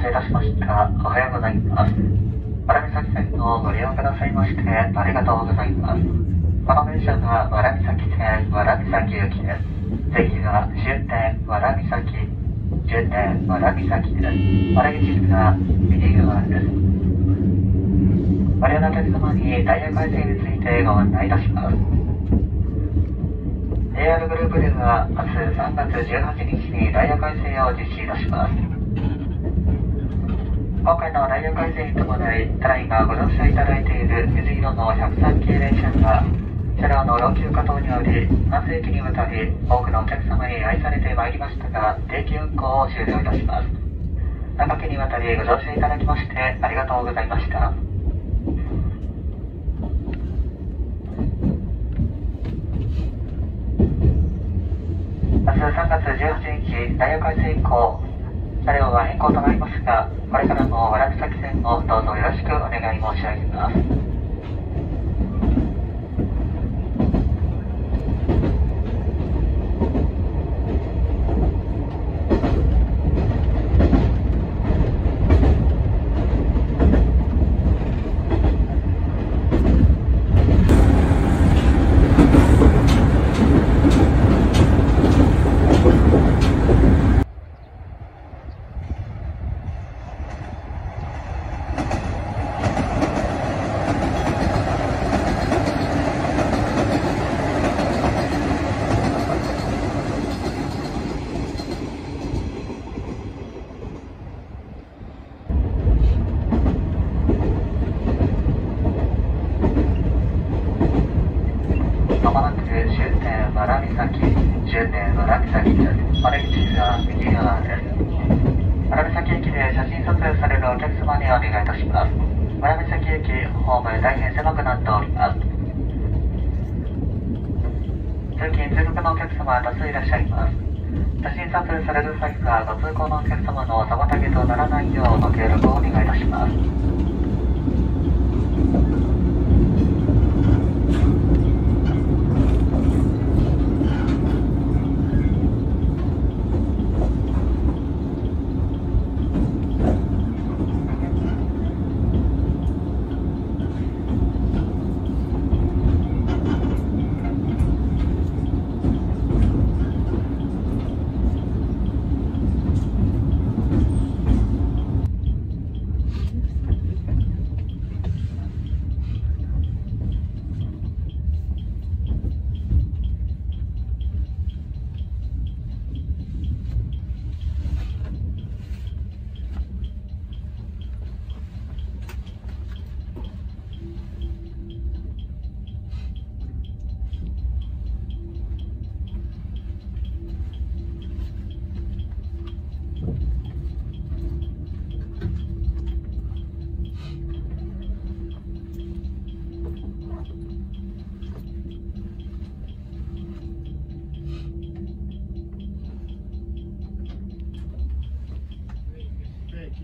待たせいたしました。おはようございます。わらび崎線をご利用くださいまして、ありがとうございます。この電車はわらび崎線わらび崎行きです。次は終点わらび崎、終点わらび崎です。お出口が右側です。ご利用のお客様にダイヤ改正についてご案内いたします。AR グループでは明日3月18日にダイヤ改正を実施いたします。今回のダイヤ改正に伴い、ただいまご乗車いただいている水色の103系電車は、車両の老朽化等により、半世紀にわたり多くのお客様に愛されてまいりましたが、定期運行を終了いたします。長きにわたりご乗車いただきましてありがとうございました。明日3月18日、ダイヤ改正以降、車両は変更となりますが、これからもわらび崎線をどうぞよろしくお願い申し上げます。まもなく終点わらび崎、終点わらび崎です。お出口が右側です。わらび崎駅で写真撮影されるお客様にお願いいたします。わらび崎駅ホーム大変狭くなっております。通勤通学のお客様多数いらっしゃいます。写真撮影される際はご通行のお客様の妨げとならないようご協力をお願いいたします。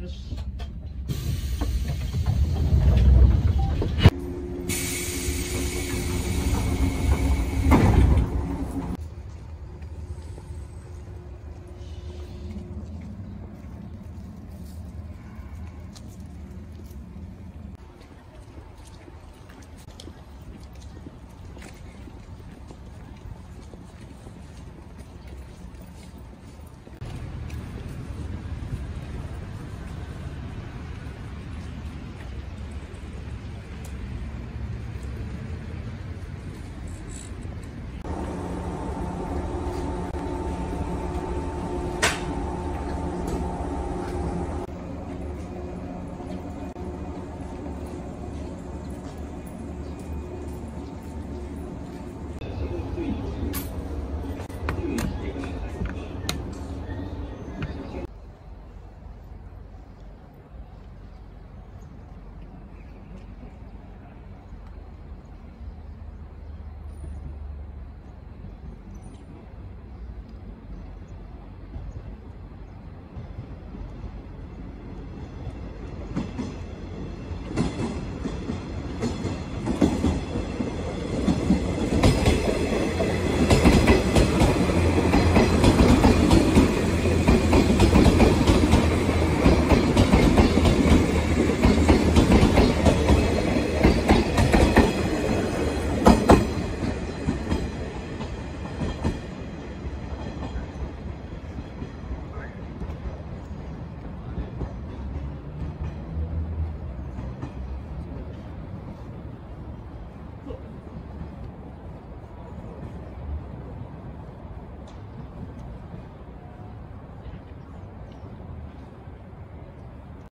just